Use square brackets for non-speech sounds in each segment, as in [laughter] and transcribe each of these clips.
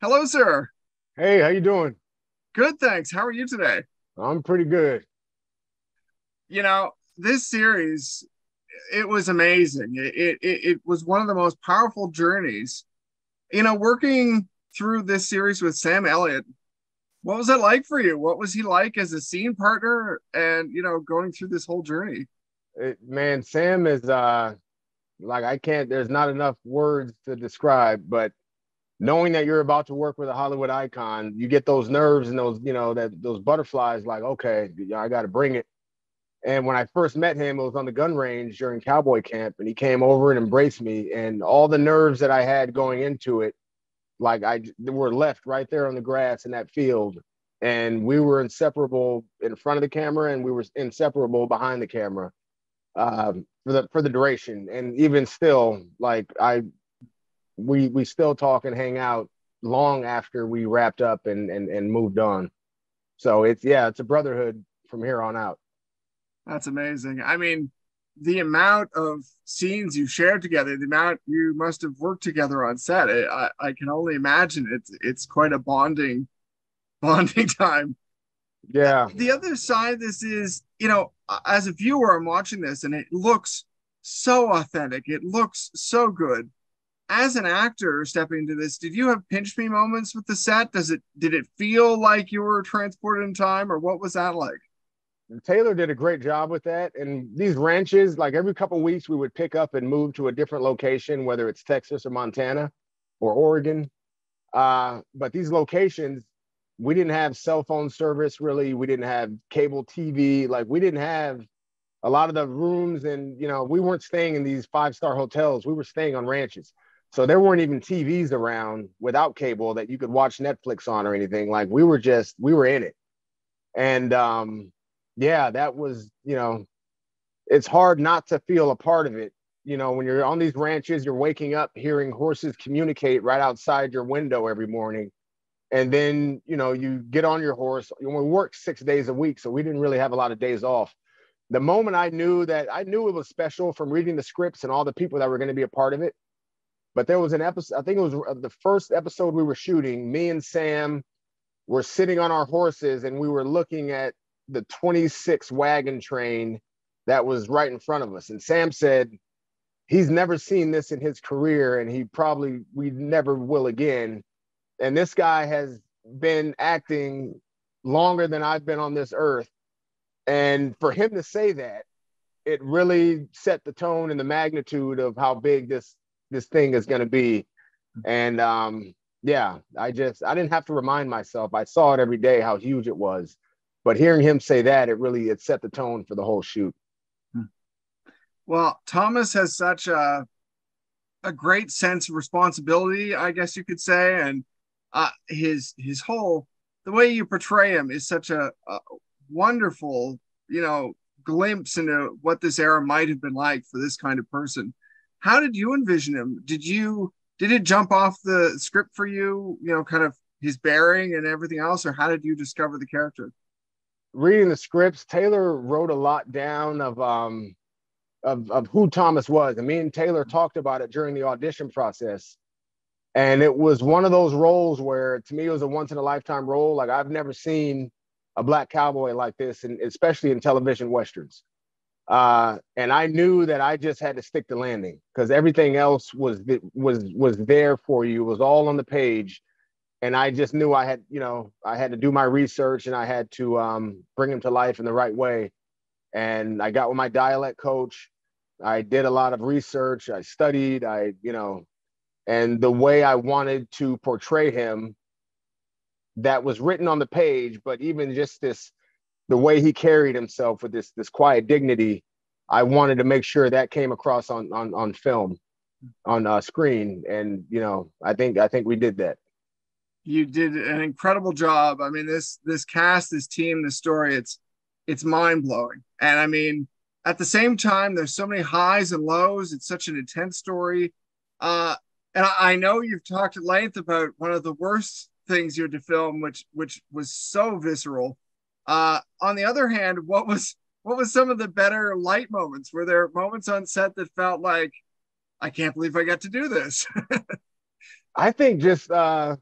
Hello, sir. Hey, how you doing? Good, thanks. How are you today? I'm pretty good. You know, this series, it was amazing. It, it, it was one of the most powerful journeys. You know, working through this series with Sam Elliott, what was it like for you? What was he like as a scene partner and, you know, going through this whole journey? It, man, Sam is uh like I can't there's not enough words to describe, but knowing that you're about to work with a Hollywood icon, you get those nerves and those, you know, that those butterflies like, okay, I got to bring it. And when I first met him, it was on the gun range during cowboy camp, and he came over and embraced me. And all the nerves that I had going into it, like I were left right there on the grass in that field. And we were inseparable in front of the camera, and we were inseparable behind the camera um, for the for the duration. And even still, like I we we still talk and hang out long after we wrapped up and and and moved on. So it's yeah, it's a brotherhood from here on out. That's amazing. I mean, the amount of scenes you shared together, the amount you must have worked together on set, I, I can only imagine it's it's quite a bonding [laughs] bonding time. Yeah. The other side of this is, you know, as a viewer, I'm watching this and it looks so authentic. It looks so good as an actor stepping into this, did you have pinch me moments with the set? Does it did it feel like you were transported in time, or what was that like? Taylor did a great job with that. And these ranches, like every couple weeks, we would pick up and move to a different location, whether it's Texas or Montana or Oregon. Uh, but these locations, we didn't have cell phone service really. We didn't have cable TV. Like we didn't have a lot of the rooms, and you know, we weren't staying in these five star hotels. We were staying on ranches. So there weren't even TVs around without cable that you could watch Netflix on or anything. Like we were just we were in it. And um yeah, that was, you know, it's hard not to feel a part of it. You know, when you're on these ranches, you're waking up hearing horses communicate right outside your window every morning. And then, you know, you get on your horse. We work six days a week, so we didn't really have a lot of days off. The moment I knew that I knew it was special from reading the scripts and all the people that were going to be a part of it, but there was an episode, I think it was uh, the first episode we were shooting. Me and Sam were sitting on our horses and we were looking at the 26 wagon train that was right in front of us. And Sam said, he's never seen this in his career and he probably, we never will again. And this guy has been acting longer than I've been on this earth. And for him to say that, it really set the tone and the magnitude of how big this this thing is going to be. And um, yeah, I just I didn't have to remind myself. I saw it every day how huge it was. But hearing him say that, it really it set the tone for the whole shoot. Hmm. Well, Thomas has such a a great sense of responsibility, I guess you could say, and uh, his his whole the way you portray him is such a, a wonderful, you know, glimpse into what this era might have been like for this kind of person how did you envision him? Did you did it jump off the script for you? You know, kind of his bearing and everything else, or how did you discover the character? Reading the scripts, Taylor wrote a lot down of um of of who Thomas was, and me and Taylor talked about it during the audition process. And it was one of those roles where, to me, it was a once in a lifetime role. Like I've never seen a black cowboy like this, and especially in television westerns. Uh, and I knew that I just had to stick to landing because everything else was was was there for you. It was all on the page, and I just knew I had you know I had to do my research and I had to um, bring him to life in the right way. And I got with my dialect coach. I did a lot of research. I studied. I you know, and the way I wanted to portray him, that was written on the page. But even just this the way he carried himself with this this quiet dignity, I wanted to make sure that came across on on on film, on uh, screen, and you know, I think I think we did that. You did an incredible job. I mean, this this cast, this team, this story, it's it's mind blowing. And I mean, at the same time, there's so many highs and lows. It's such an intense story. Uh, and I, I know you've talked at length about one of the worst things you had to film, which which was so visceral uh, on the other hand, what was what was some of the better light moments? Were there moments on set that felt like I can't believe I got to do this? [laughs] I think just uh,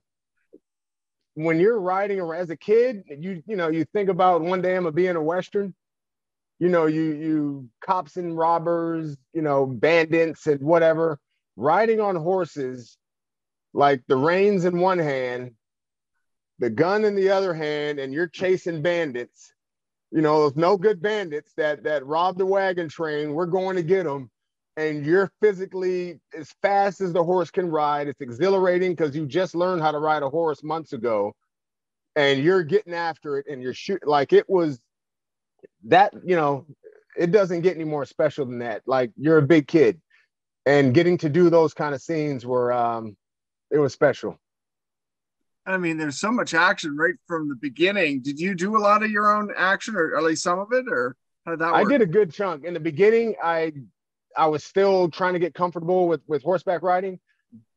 when you're riding around as a kid, you you know you think about one day I'm gonna be in a western. You know, you you cops and robbers, you know, bandits and whatever, riding on horses, like the reins in one hand, the gun in the other hand, and you're chasing bandits. You know, those no good bandits that that rob the wagon train. We're going to get them and you're physically as fast as the horse can ride. It's exhilarating because you just learned how to ride a horse months ago, and you're getting after it and you're shooting like it was that, you know, it doesn't get any more special than that. Like you're a big kid and getting to do those kind of scenes were um it was special. I mean, there's so much action right from the beginning. Did you do a lot of your own action or at least some of it or how did that work? I did a good chunk. In the beginning, I I was still trying to get comfortable with with horseback riding.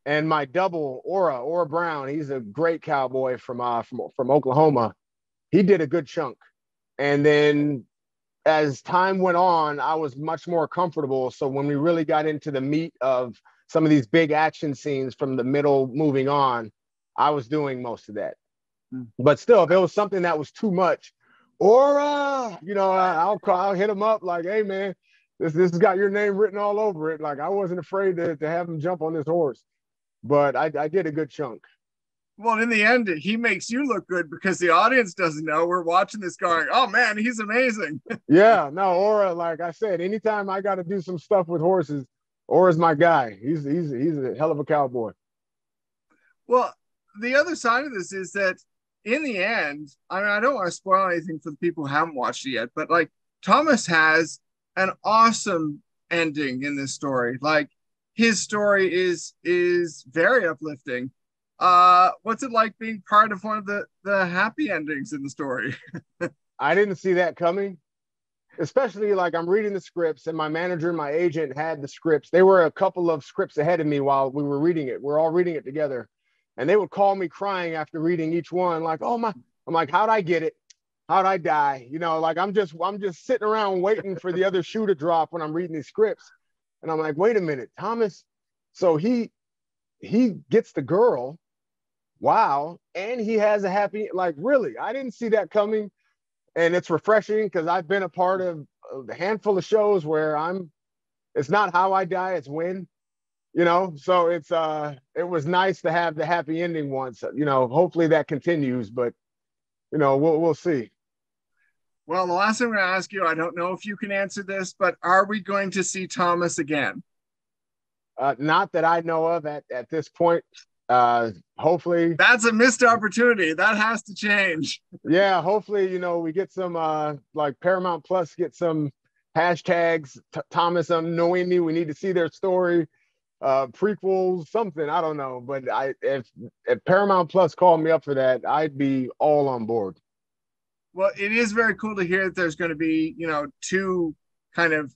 And my double, Aura, Aura Brown, he's a great cowboy from uh from from Oklahoma. He did a good chunk. And then as time went on, I was much more comfortable. So when we really got into the meat of some of these big action scenes from the middle moving on, I was doing most of that. Mm. But still, if it was something that was too much, or uh, you know, I'll call, I'll hit him up like, hey man, this this has got your name written all over it. Like I wasn't afraid to, to have him jump on this horse, but I, I did a good chunk. Well, in the end, he makes you look good because the audience doesn't know. We're watching this going, oh man, he's amazing. [laughs] yeah, no, Aura, like I said, anytime I got to do some stuff with horses, Aura's my guy. He's he's he's a hell of a cowboy. Well, the other side of this is that in the end, I mean, I don't want to spoil anything for the people who haven't watched it yet, but like Thomas has an awesome ending in this story. Like his story is is very uplifting. Uh, what's it like being part of one of the the happy endings in the story? [laughs] I didn't see that coming. Especially like I'm reading the scripts, and my manager and my agent had the scripts. They were a couple of scripts ahead of me while we were reading it. We're all reading it together, and they would call me crying after reading each one, like, "Oh my!" I'm like, "How'd I get it? how'd I die? You know, like I'm just I'm just sitting around waiting for the other shoe to drop when I'm reading these scripts. And I'm like, wait a minute, Thomas. So he he gets the girl. Wow. And he has a happy, like really, I didn't see that coming. And it's refreshing because I've been a part of a handful of shows where I'm it's not how I die, it's when, you know. So it's uh it was nice to have the happy ending once. You know, hopefully that continues, but you know, we'll we'll see. Well, the last thing I'm going to ask you, I don't know if you can answer this, but are we going to see Thomas again? Uh, not that I know of at, at this point. Uh, hopefully, that's a missed opportunity. That has to change. Yeah, hopefully, you know, we get some uh, like Paramount Plus get some hashtags. T- Thomas Noemi, we need to see their story. Uh, prequels, something I don't know, but I if if Paramount Plus called me up for that, I'd be all on board well, it is very cool to hear that there's going to be, you know, two kind of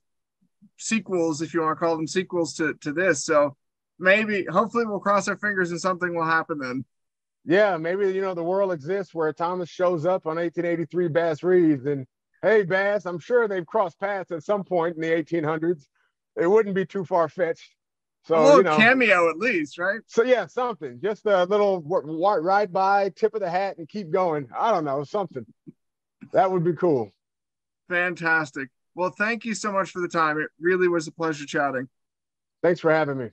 sequels, if you want to call them sequels to to this. So maybe, hopefully, we'll cross our fingers and something will happen then. Yeah, maybe you know the world exists where Thomas shows up on 1883 Bass Reeves and hey Bass, I'm sure they've crossed paths at some point in the 1800s. It wouldn't be too far fetched. So a little you know, cameo at least, right? So yeah, something. Just a little ride by, tip of the hat, and keep going. I don't know, something. That would be cool. Fantastic. Well, thank you so much for the time. It really was a pleasure chatting. Thanks for having me.